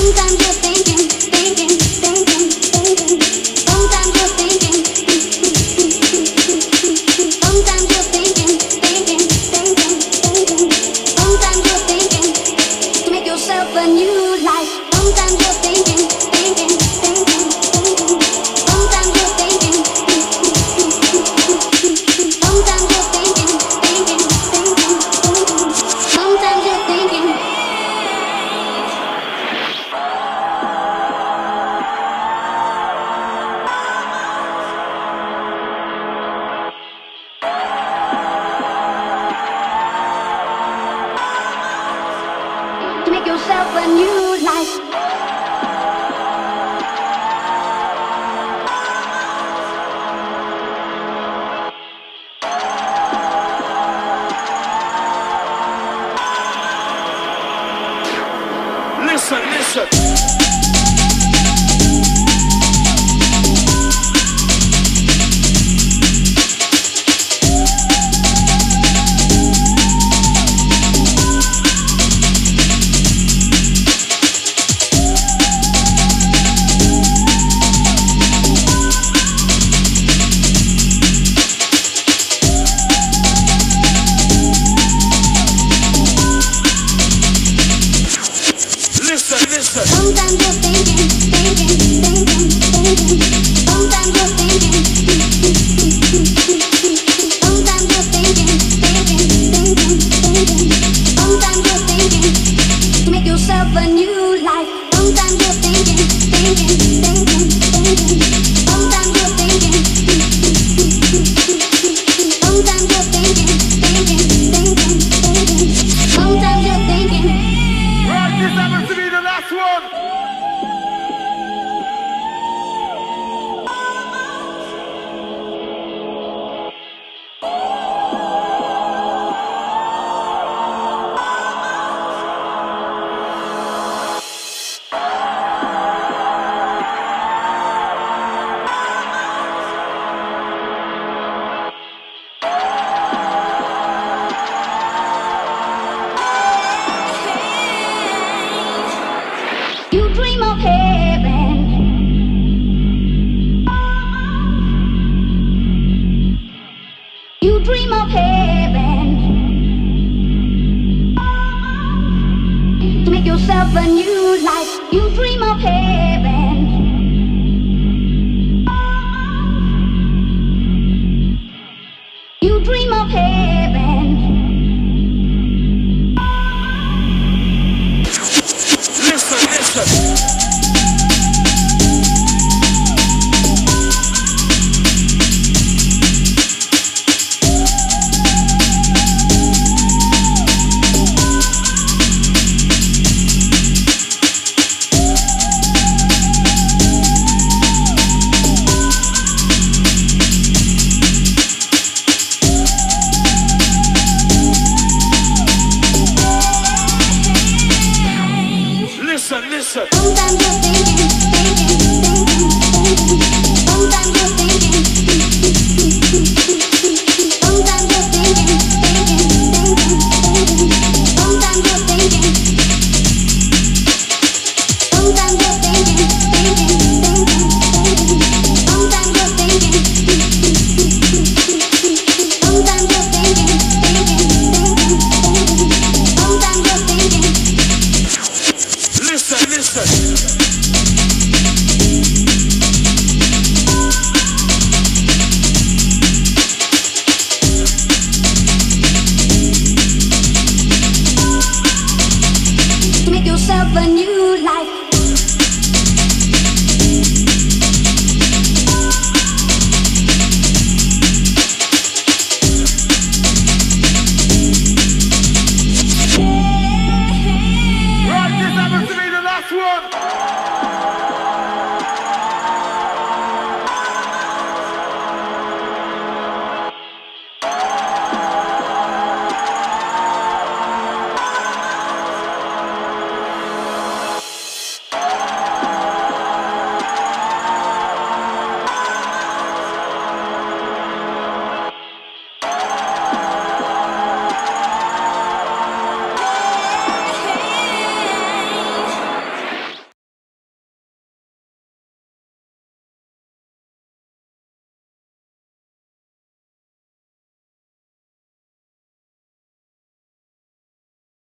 Sometimes you think listen, listen. Sometimes you think dream of heaven. To make yourself a new life, you dream of listen. yourself a new life.